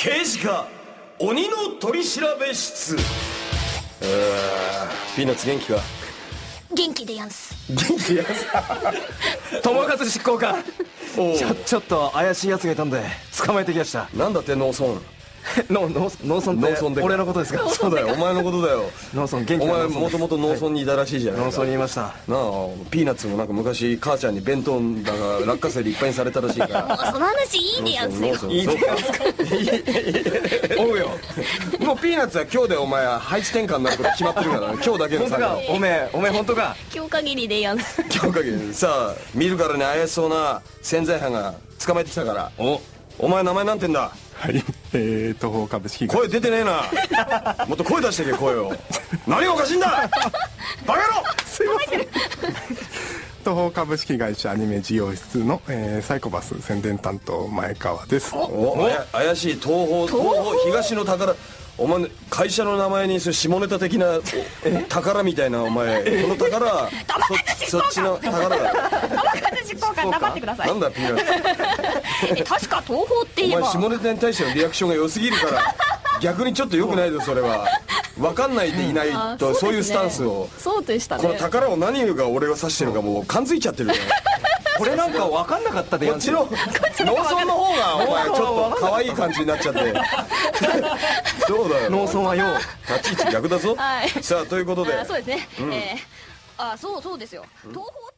刑事課鬼の取調べ室。あーピーナッツ元気か？元気でやんす。元気や 友和執行官。ちょちょっと怪しい奴がいたんで捕まえてきました。なんだって農村 の農農村農村でって俺のことですか？そうだよ。お前のことだよ。農村元気お前もともと農村にいたらしいじゃない農村にいました。なあピーナッツもなんか昔母ちゃんに弁当だが落花生でいっぱいにされたらしいから。もうその話いいでやんすよいいでやんすかおうよ。もうピーナッツは今日でお前は配置転換になること決まってるから。ね今日だけの本当か？作業おめえおめえ本当か？今日限りでやんす。今日限り。さあ見るからに怪しそうな潜在犯が捕まえてきたから。おお前名前なんてんだ?はい、えー、東方株式会声出てねえな。もっと声出してけ声を。何がおかしいんだ?バカ野郎!東方株式会社アニメ事業室の、えーサイコパス宣伝担当前川です。お怪しい。東方東方東の宝お前会社の名前に下ネタ的なお宝みたいなお前この宝そそっちの宝だ玉数執行官黙ってくださなんだピーナッツえ確か東宝ってお前言えば。下ネタに対してのリアクションが良すぎるから 逆にちょっと良くないぞそれは。分かんないでいないとそういうスタンスを。そうでしたこの宝を何が俺が指してるかもう感づいちゃってるよ。これなんか分かんなかったでこっちの農村の方がお前ちょっと可愛い感じになっちゃって。どうだよ。農村はよ立ち位置逆だぞ。はい。さあということで。あそうですね、えーあそうそうですよ。東宝って